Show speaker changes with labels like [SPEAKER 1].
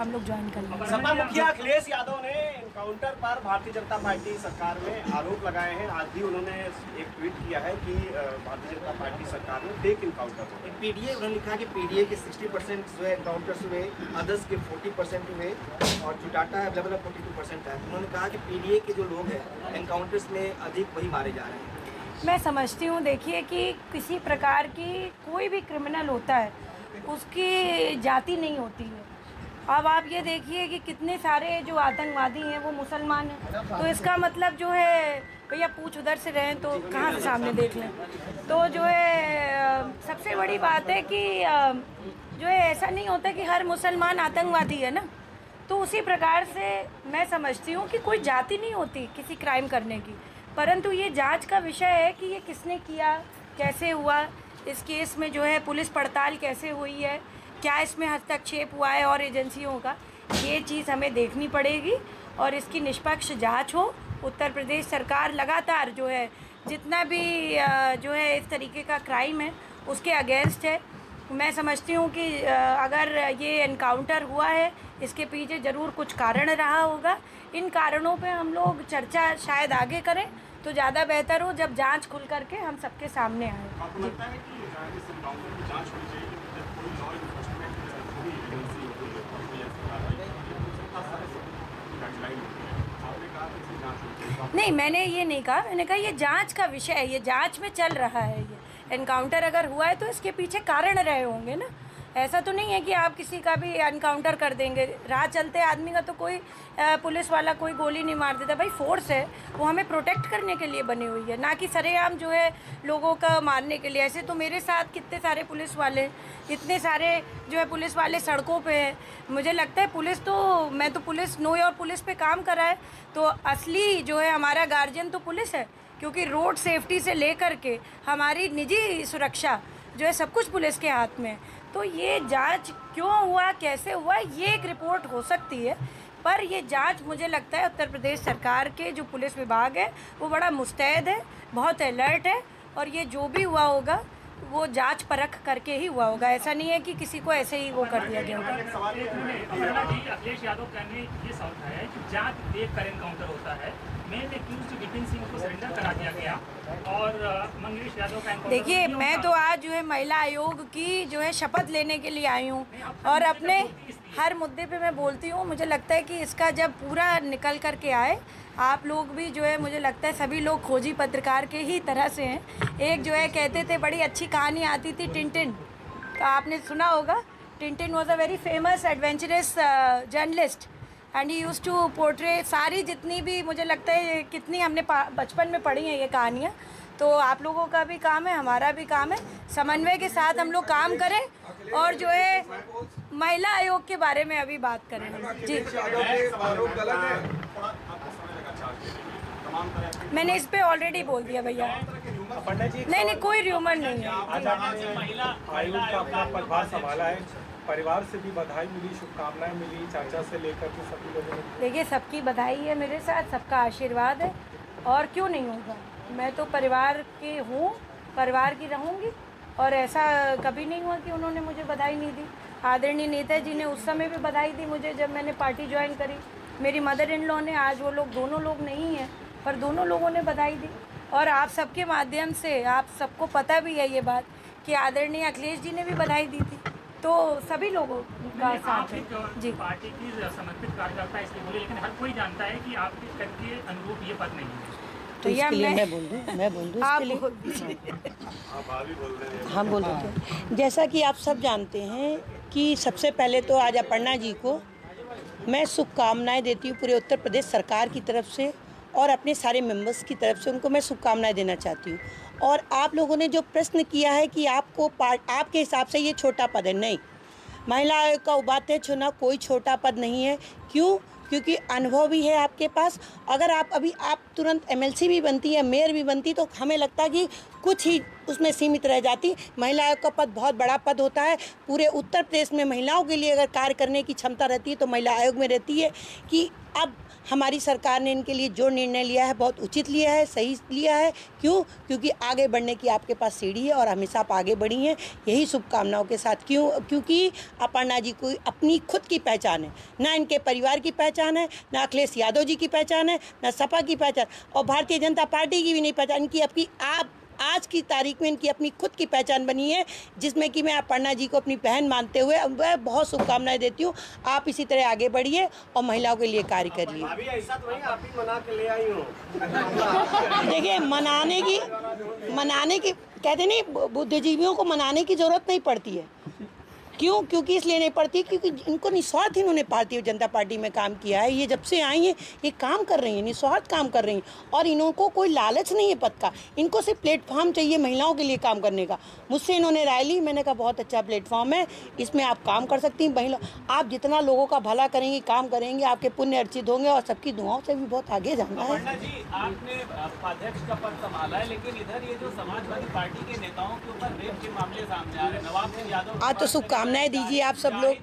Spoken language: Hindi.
[SPEAKER 1] हम लोग ज्वाइन कर लेंगे।
[SPEAKER 2] सपा मुखिया अखिलेश यादव ने एनकाउंटर पर भारतीय जनता पार्टी सरकार में आरोप लगाए हैं। आज भी उन्होंने एक ट्वीट किया है कि भारतीय जनता पार्टी सरकार में फेक एनकाउंटर हो
[SPEAKER 3] पीडीए उन्होंने लिखा कि पीडीए के 60 परसेंट जो है एनकाउंटर्स हुए अदर्स के 40 परसेंट हुए और जो डाटा है अवेलेबल है 42 परसेंट है। उन्होंने कहा कि पीडीए के जो लोग हैं एनकाउंटर्स में अधिक वही मारे जा रहे हैं।
[SPEAKER 1] मैं समझती हूँ देखिए कि किसी प्रकार की कोई भी क्रिमिनल होता है उसकी जाति नहीं होती है। अब आप ये देखिए कि कितने सारे जो आतंकवादी हैं, वो मुसलमान हैं। तो इसका मतलब जो है, भैया पूछ उधर से रहें तो कहाँ से सामने देख लें? तो जो है सबसे बड़ी बात है कि जो है, ऐसा नहीं होता कि हर मुसलमान आतंकवादी है ना? तो उसी प्रकार से मैं समझती हूँ कि कोई जाति नहीं होती किसी क्राइम करने की। परंतु ये जाँच का विषय है कि ये किसने किया, कैसे हुआ, इस केस में जो है, पुलिस पड़ताल कैसे हुई है? क्या इसमें हस्तक्षेप हुआ है और एजेंसियों का? ये चीज़ हमें देखनी पड़ेगी और इसकी निष्पक्ष जाँच हो। उत्तर प्रदेश सरकार लगातार जो है, जितना भी जो है इस तरीके का क्राइम है, उसके अगेंस्ट है। मैं समझती हूँ कि अगर ये एनकाउंटर हुआ है, इसके पीछे ज़रूर कुछ कारण रहा होगा। इन कारणों पे हम लोग चर्चा शायद आगे करें तो ज़्यादा बेहतर हो जब जाँच खुल करके हम सबके सामने आए। नहीं, मैंने ये नहीं कहा। मैंने कहा, ये जाँच का विषय है, ये जाँच में चल रहा है ये। एनकाउंटर अगर हुआ है तो इसके पीछे कारण रहे होंगे ना। ऐसा तो नहीं है कि आप किसी का भी एनकाउंटर कर देंगे। राह चलते आदमी का तो कोई पुलिस वाला कोई गोली नहीं मार देता। भाई फोर्स है। वो हमें प्रोटेक्ट करने के लिए बनी हुई है। ना कि सरेआम जो है लोगों का मारने के लिए। ऐसे तो मेरे साथ कितने सारे पुलिस वाले, इतने सारे जो है पुलिस वाले सड़कों पे हैं। मुझे लगता है पुलिस तो मैं तो पुलिस नो और पुलिस पे काम करा है। तो असली जो है हमारा गार्जियन तो पुलिस है। क्योंकि रोड सेफ्टी से लेकर के हमारी निजी सुरक्षा जो है सब कुछ पुलिस के हाथ में है। तो ये जाँच क्यों हुआ, कैसे हुआ, ये एक रिपोर्ट हो सकती है, पर ये जाँच मुझे लगता है उत्तर प्रदेश सरकार के जो पुलिस विभाग है, वो बड़ा मुस्तैद है, बहुत अलर्ट है, और ये जो भी हुआ होगा वो जाँच परख करके ही हुआ होगा। ऐसा नहीं है कि किसी को ऐसे ही वो कर दिया गया होगा।
[SPEAKER 4] अखिलेश यादव का ने ये सवाल उठाया है कि जाँच देख कर एनकाउंटर होता है।
[SPEAKER 1] देखिए मैं तो आज जो है महिला आयोग की जो है शपथ लेने के लिए आई हूँ और अपने हर मुद्दे पे मैं बोलती हूँ। मुझे लगता है कि इसका जब पूरा निकल करके आए आप लोग भी जो है, मुझे लगता है सभी लोग खोजी पत्रकार के ही तरह से हैं। एक जो है, कहते थे, बड़ी अच्छी कहानी आती थी टिनटिन तो आपने सुना होगा Tintin was a very famous adventurous journalist and he use to portray सारी जितनी भी मुझे लगता है कितनी हमने बचपन में पढ़ी हैं ये कहानियाँ। तो आप लोगों का भी काम है, हमारा भी काम है। समन्वय के साथ हम लोग काम करें और जो है, महिला आयोग के बारे में अभी बात करें। जी।
[SPEAKER 2] के
[SPEAKER 1] मैंने इस पे ऑलरेडी बोल दिया भैया। नहीं नहीं कोई र्यूमर नहीं है।
[SPEAKER 5] है। परिवार से भी बधाई मिली शुभकामनाएँ मिली चाचा से लेकर के सभी लोगों ने।
[SPEAKER 1] देखिए सबकी बधाई है मेरे साथ सबका आशीर्वाद है। और क्यों नहीं होगा? मैं तो परिवार के हूँ परिवार की रहूँगी। और ऐसा कभी नहीं हुआ कि उन्होंने मुझे बधाई नहीं दी। आदरणीय नेता जी ने उस समय भी बधाई दी मुझे जब मैंने पार्टी ज्वाइन करी। मेरी मदर इन लॉ ने आज वो लोग दोनों लोग नहीं हैं। पर दोनों लोगों ने बधाई दी। और आप सबके माध्यम से आप सबको पता भी है ये बात कि आदरणीय अखिलेश जी ने भी बधाई दी थी। तो सभी लोगों का
[SPEAKER 4] आप
[SPEAKER 1] साथ
[SPEAKER 4] एक
[SPEAKER 1] है। जी
[SPEAKER 4] पार्टी की समर्पित कार्यकर्ता इसलिए बोले लेकिन हर कोई जानता है कि आपके कद के अनुरूप ये पद नहीं है।
[SPEAKER 6] तो
[SPEAKER 1] भैया,
[SPEAKER 6] इसके लिए
[SPEAKER 1] मैं-
[SPEAKER 6] मैं बोल दूँ? मैं बोल दूँ
[SPEAKER 1] आप
[SPEAKER 6] इसके लिए?
[SPEAKER 1] बोल
[SPEAKER 2] बोल रहे हैं।
[SPEAKER 6] हम बोल देते जैसा कि आप सब जानते हैं कि सबसे पहले तो आज अपर्णा जी को मैं शुभकामनाएँ देती हूँ पूरे उत्तर प्रदेश सरकार की तरफ़ से। और अपने सारे मेंबर्स की तरफ़ से उनको मैं शुभकामनाएँ देना चाहती हूँ। और आप लोगों ने जो प्रश्न किया है कि आपको पार्ट आपके हिसाब से ये छोटा पद है, नहीं। महिला आयोग का उपाध्यक्ष चुना कोई छोटा पद नहीं है। क्यों? क्योंकि अनुभव भी है आपके पास। अगर आप अभी, आप तुरंत एमएलसी भी बनती है मेयर भी बनती तो हमें लगता कि कुछ ही उसमें सीमित रह जाती। महिला आयोग का पद बहुत बड़ा पद होता है। पूरे उत्तर प्रदेश में महिलाओं के लिए अगर कार्य करने की क्षमता रहती है तो महिला आयोग में रहती है कि अब हमारी सरकार ने इनके लिए जो निर्णय लिया है, बहुत उचित लिया है, सही लिया है। क्यों? क्योंकि आगे बढ़ने की आपके पास सीढ़ी है और हमेशा आप आगे बढ़ी हैं। यही शुभकामनाओं के साथ क्यों? क्योंकि अपर्णा जी को अपनी खुद की पहचान है। ना इनके परिवार की पहचान है, ना अखिलेश यादव जी की पहचान है, ना सपा की पहचान। और भारतीय जनता पार्टी की भी नहीं पहचान। इनकी अपनी आप आज की तारीख में इनकी अपनी खुद की पहचान बनी है जिसमें कि मैं अपर्णा जी को अपनी बहन मानते हुए मैं बहुत शुभकामनाएँ देती हूँ। आप इसी तरह आगे बढ़िए और महिलाओं के लिए कार्य करिए।
[SPEAKER 3] अभी ऐसा तो नहीं आप ही मना के ले आई हो।
[SPEAKER 6] देखिए मनाने की मनाने की कहते नहीं बुद्धिजीवियों को मनाने की ज़रूरत नहीं पड़ती है। क्यों? क्योंकि इसलिए नहीं पड़ती क्योंकि इनको निस्वार्थ इन्होंने भारतीय जनता पार्टी में काम किया है। ये जब से आई हैं ये काम कर रही हैं निस्वार्थ काम कर रही हैं। और इनको कोई लालच नहीं है पद का। इनको सिर्फ़ प्लेटफॉर्म चाहिए महिलाओं के लिए काम करने का। मुझसे इन्होंने राय ली मैंने कहा बहुत अच्छा प्लेटफॉर्म है इसमें आप काम कर सकती हैं महिला आप जितना लोगों का भला करेंगे काम करेंगे आपके पुण्य अर्चित होंगे और सबकी दुआओं से भी बहुत आगे जाना है।
[SPEAKER 7] जी आपने उपाध्यक्ष का पद संभाला है लेकिन इधर ये जो समाजवादी पार्टी के नेताओं के ऊपर रेप के मामले सामने आ रहे हैं नवाब सिंह यादव
[SPEAKER 6] आज तो
[SPEAKER 7] सुख
[SPEAKER 6] शुभकामनाएँ दीजिए आप सब लोग।